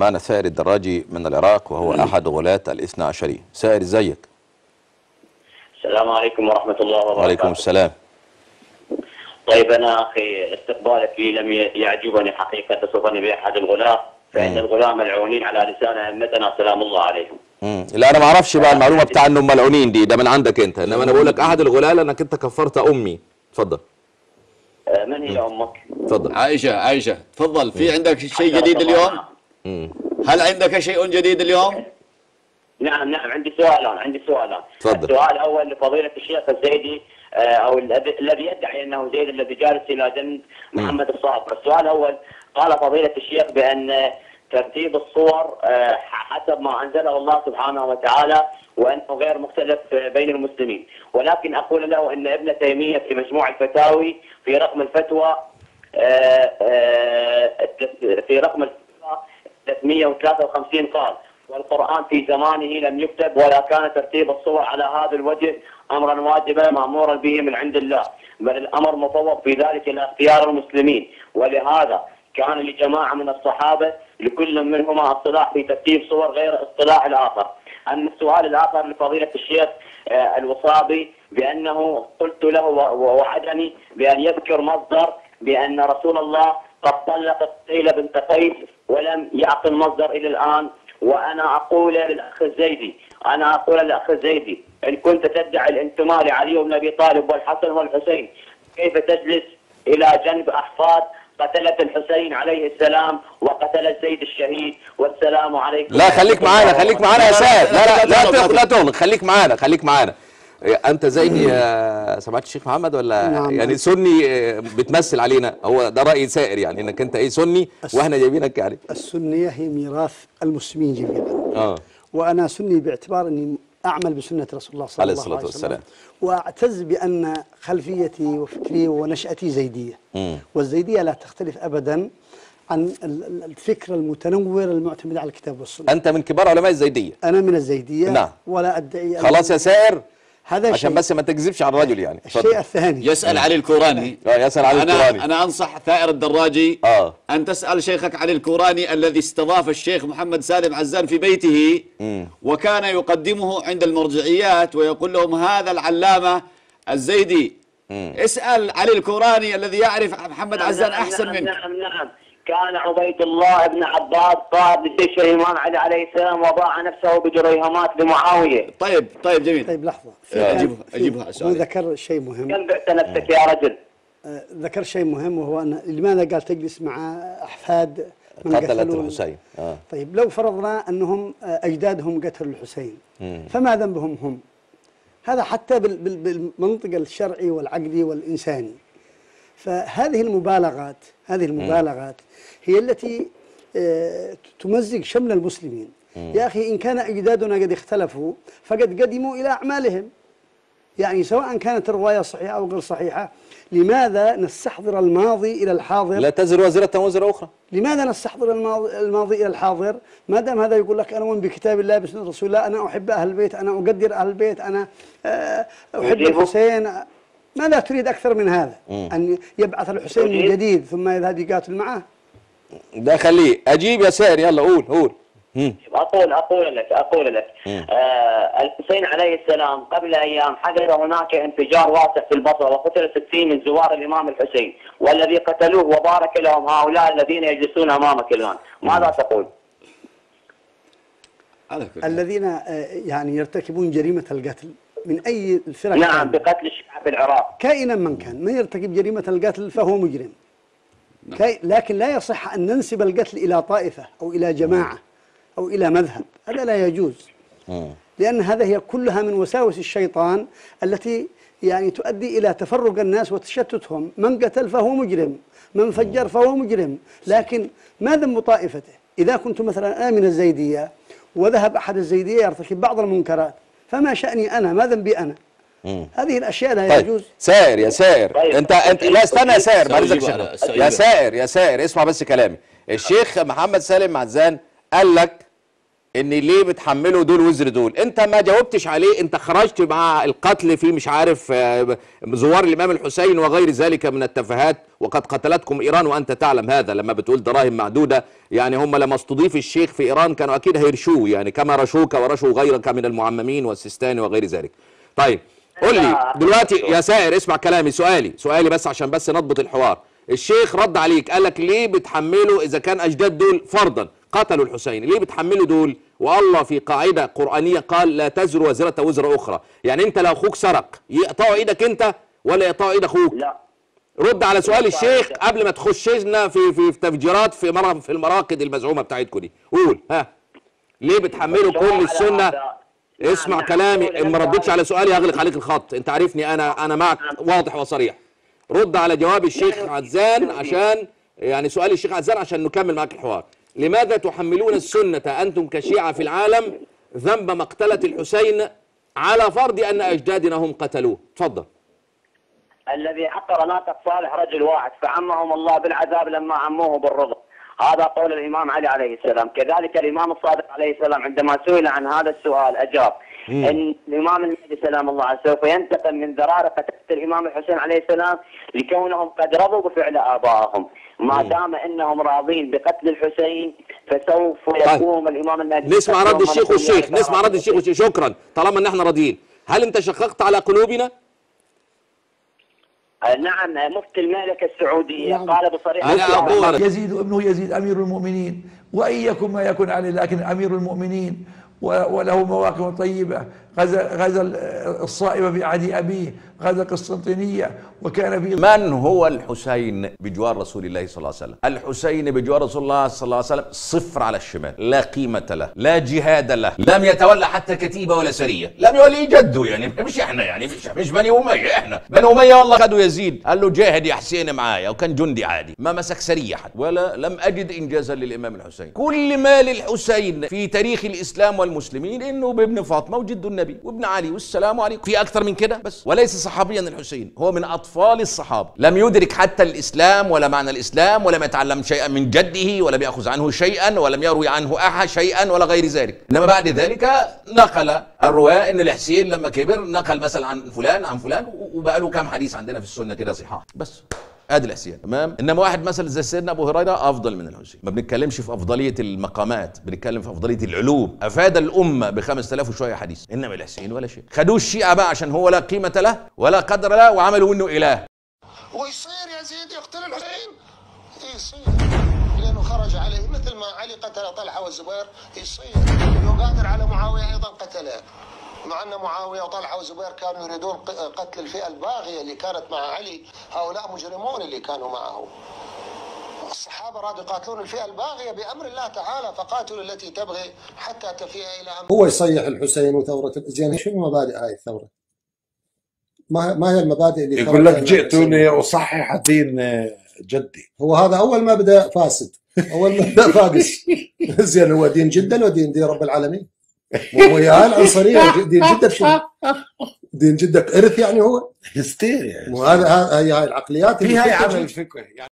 معنا سائر الدراجي من العراق وهو أحد غلاة الاثنى عشري سائر إزيك؟ السلام عليكم ورحمة الله وبركاته. وعليكم السلام. طيب أنا أخي استقبالك لي لم يعجبني حقيقة تصفني بأحد الغلاة فإن الغلاة ملعونين على لسان أئمتنا. سلام الله عليهم. مم. لا أنا ما أعرفش بقى المعلومة بتاع انهم ملعونين دي ده من عندك أنت. إنما أنا بقول لك أحد الغلاة لأنك أنت كفرت أمي. اتفضل. آه، من هي أمك؟ اتفضل. عائشة عائشة تفضل. في عندك شيء جديد اليوم. هل عندك شيء جديد اليوم؟ نعم نعم عندي سؤالان عندي سؤالان. تفضل. السؤال الأول لفضيلة الشيخ الزيدي آه، أو الذي يدعي أنه زيد الذي جالس إلى جنب محمد الصابر. السؤال الأول قال فضيلة الشيخ بأن ترتيب الصور آه، حسب ما أنزله الله سبحانه وتعالى وأنه غير مختلف بين المسلمين. ولكن أقول له أن ابن تيمية في مجموع الفتاوي في رقم الفتوى آه، في رقم 353 قال والقرآن في زمانه لم يكتب ولا كان ترتيب الصور على هذا الوجه أمرا واجبا مأمورا به من عند الله. بل الأمر مفوض في ذلك إلى اختيار المسلمين. ولهذا كان لجماعة من الصحابة لكل منهما اصطلاح في ترتيب صور غير اصطلاح الآخر. أما السؤال الآخر لفضيلة الشيخ آه، الوصابي بأنه قلت له ووعدني بأن يذكر مصدر بأن رسول الله قد طلق قتيلة بنت قيس ولم يعطي المصدر إلى الآن وأنا أقول للأخ الزيدي أنا أقول للأخ الزيدي إن كنت تدعي الانتماء لعلي بن أبي طالب والحسن والحسين كيف تجلس إلى جنب أحفاد قتلة الحسين عليه السلام وقتل زيد الشهيد؟ والسلام عليكم لا خليك معانا خليك معانا يا سائر لا لا لا لا تغلق خليك معانا خليك معانا. أنت زيني يا سمعت الشيخ محمد ولا نعم. يعني سني بتمثل علينا. هو ده رأي سائر يعني إنك أنت إيه سني وإحنا جايبينك يعني. السنية هي ميراث المسلمين جميعا. آه. وأنا سني باعتبار أني أعمل بسنة رسول الله صلى الله عليه وسلم. والسلام. وأعتز بأن خلفيتي وفكري ونشأتي زيدية. مم. والزيدية لا تختلف أبدا عن ال- ال- الفكر المتنور المعتمد على الكتاب والسنة. أنت من كبار علماء الزيدية. أنا من الزيدية. نعم. ولا أدعي أن- خلاص يا سائر. هذا عشان شيء. بس ما تكذبش على الرجل يعني الشيء اتفضل. الثاني يسأل علي الكوراني آه يسأل علي أنا الكوراني. أنا أنصح ثائر الدراجي آه أن تسأل شيخك علي الكوراني الذي استضاف الشيخ محمد سالم عزان في بيته مم. وكان يقدمه عند المرجعيات ويقول لهم هذا العلامة الزيدي مم. اسأل علي الكوراني الذي يعرف محمد عزان نعم، أحسن نعم منك نعم نعم كان عبيد الله بن عباس صاحب لجيش الإمام علي عليه السلام وباع نفسه بجريهمات لمعاوية. طيب طيب جميل. طيب لحظة. في آه. في- أجيبها هو. ذكر شيء مهم. كم بعت نفسك يا رجل؟ آه، ذكر شيء مهم وهو أن لماذا قال تجلس مع أحفاد من قتلت قتلوا؟ الحسين. آه. طيب لو فرضنا أنهم آه، أجدادهم قتلوا الحسين مم. فما ذنبهم هم؟ هذا حتى بال- بال- بالمنطق الشرعي والعقلي والإنساني. فهذه المبالغات هذه المبالغات هي التي آه، تمزق شمل المسلمين. يا أخي إن كان أجدادنا قد اختلفوا فقد قدموا إلى أعمالهم. يعني سواء كانت الرواية صحيحة أو غير صحيحة لماذا نستحضر الماضي إلى الحاضر؟ لا تزر وازرة وزر أخرى. لماذا نستحضر الماضي, الماضي إلى الحاضر؟ ما دام هذا يقول لك أنا أؤمن بكتاب الله بسنة رسول الله أنا أحب أهل البيت أنا أقدر أهل البيت أنا آه، أحب. الحسين ماذا تريد أكثر من هذا مم. أن يبعث الحسين من. جديد ثم يذهب يقاتل معه ده خليه أجيب يا سائر يلا قول قول. أقول أقول لك أقول لك. آه الحسين عليه السلام قبل أيام حدث هناك انفجار واسع في البصرة وقتل 60 من زوار الإمام الحسين والذي قتلوه وبارك لهم هؤلاء الذين يجلسون أمامك الآن ماذا تقول؟ الذين آه، يعني يرتكبون جريمة القتل من أي الفرق نعم كان. بقتل الشعب في العراق. كائنا من كان من يرتكب جريمة القتل فهو مجرم. كي لكن لا يصح أن ننسب القتل إلى طائفة أو إلى جماعة أو إلى مذهب. هذا لا يجوز. مم. لأن هذا هي كلها من وساوس الشيطان التي يعني تؤدي إلى تفرق الناس وتشتتهم. من قتل فهو مجرم من فجر فهو مجرم. لكن ما ذنب طائفته؟ إذا كنت مثلا أنا من الزيدية وذهب أحد الزيدية يرتكب بعض المنكرات فما شأني أنا ما ذنبي أنا مم. هذه الأشياء لا طيب يجوز سائر يا سائر طيب. انت انت لا استنى يا سائر اذنك سأجيب على- شيخ. سأجيب. يا سائر يا سائر اسمع بس كلامي الشيخ محمد سالم معزان قال لك إن ليه بتحملوا دول وزر دول؟ أنت ما جاوبتش عليه أنت خرجت مع القتل في مش عارف آه، زوار الإمام الحسين وغير ذلك من التفاهات. وقد قتلتكم إيران وأنت تعلم هذا لما بتقول دراهم معدودة. يعني هم لما استضيف الشيخ في إيران كانوا أكيد هيرشوه يعني كما رشوك ورشوا غيرك من المعممين والسيستاني وغير ذلك. طيب قول لي دلوقتي يا سائر اسمع كلامي سؤالي سؤالي بس عشان بس نضبط الحوار. الشيخ رد عليك قال لك ليه بتحملوا إذا كان أجداد دول فرضا؟ قتلوا الحسين. ليه بتحملوا دول؟ والله في قاعدة قرآنية قال لا تزر وزرة وزر أخرى. يعني أنت لو أخوك سرق. يقطعوا إيدك أنت ولا يقطعوا إيد أخوك؟ لا. رد على سؤال الشيخ قبل ما تخشنا في في في تفجيرات في مرة في المراقد المزعومة بتاعتكم دي. قول. ها. ليه بتحملوا كل السنة؟ اسمع نعم، كلامي. إن ما ردتش على سؤالي هغلق عليك الخط. أنت عارفني أنا أنا معك واضح وصريح. رد على جواب الشيخ عزان عشان يعني سؤال الشيخ عزان عشان نكمل معك الحوار. لماذا تحملون السنة أنتم كشيعة في العالم ذنب مقتلة الحسين على فرض أن أجدادنا هم قتلوه؟ تفضل. الذي عقر ناقة صالح رجل واحد فعمهم الله بالعذاب لما عموه بالرضا. هذا قول الإمام علي عليه السلام. كذلك الإمام الصادق عليه السلام عندما سئل عن هذا السؤال أجاب أن الإمام المهدي سلام الله عليه سوف ينتقم من ذرار قتلة الإمام الحسين عليه السلام لكونهم قد رضوا بفعل آبائهم. ما دام أنهم راضين بقتل الحسين فسوف يقوم الإمام المهدي نسمع رد الشيخ والشيخ؟ نسمع رد الشيخ والشيخ؟ شكرا. طالما ان إحنا راضيين. هل أنت شققت على قلوبنا؟ نعم مفتي المملكة السعودية نعم. قال بصريح الكلام. أقول يزيد ابنه يزيد أمير المؤمنين. وإن يكن ما يكن عليه لكن أمير المؤمنين وله مواقف طيبة. غزا غزا الصائب بعهد أبيه غزا قسطنطينية وكان في من هو الحسين بجوار رسول الله صلى الله عليه وسلم؟ الحسين بجوار رسول الله صلى الله عليه وسلم صفر على الشمال لا قيمة له لا جهاد له لم يتولى حتى كتيبة ولا سرية لم يولي جده يعني مش إحنا يعني مش, مش بني أمية إحنا. بني أمية والله خدوا يزيد. قال له جاهد يا حسين معايا وكان جندي عادي ما مسك سرية حتى ولا لم أجد إنجازا للإمام الحسين. كل ما للحسين في تاريخ الإسلام والمسلمين إنه بابن فاطمة وجد النبي وابن علي والسلام عليكم. في أكثر من كده؟ بس وليس صحابيا الحسين هو من أطفال الصحابة. لم يدرك حتى الإسلام ولا معنى الإسلام ولم يتعلم شيئا من جده ولم يأخذ عنه شيئا ولم يروي عنه أحد شيئا ولا غير ذلك. إنما بعد ذلك نقل الرواة إن الحسين لما كبر نقل مثلا عن فلان عن فلان وبقى له كام حديث عندنا في السنة كده صحاح. بس. ادي الحسين تمام؟ إنما واحد مثلا زي سيدنا أبو هريرة أفضل من الحسين ما بنتكلمش في أفضلية المقامات بنتكلم في أفضلية العلوم. أفاد الأمة ب 5000 وشوية حديث. إنما الحسين ولا شيء. خدوه الشيعة بقى عشان هو لا قيمة له ولا قدر له وعملوا منه إله. ويصير يزيد يقتل الحسين؟ يصير. لأنه خرج عليه مثل ما علي قتل طلحة والزبير يصير. يقادر على معاوية أيضا قتله. مع أن معاوية وطلحة والزبير كانوا يريدون ق- قتل الفئة الباغية اللي كانت مع علي هؤلاء مجرمون اللي كانوا معه الصحابة رادوا يقاتلون الفئة الباغية بأمر الله تعالى فقاتلوا التي تبغي حتى تفيء إلى أمر هو يصيح الحسين وثورة زين شنو مبادئ هاي الثورة؟ ما ما هي المبادئ اللي يقول لك الحسين؟ أصحح دين جدي هو هذا أول ما بدا فاسد أول ما بدا فاقس زين هو دين جدا ودين دين رب العالمين ويا العنصريه دين جده شنو؟ دين جده إرث يعني هو؟ هستيريا. وهذا هاي هاي العقليات في هاي تخرج عمل فكره يعني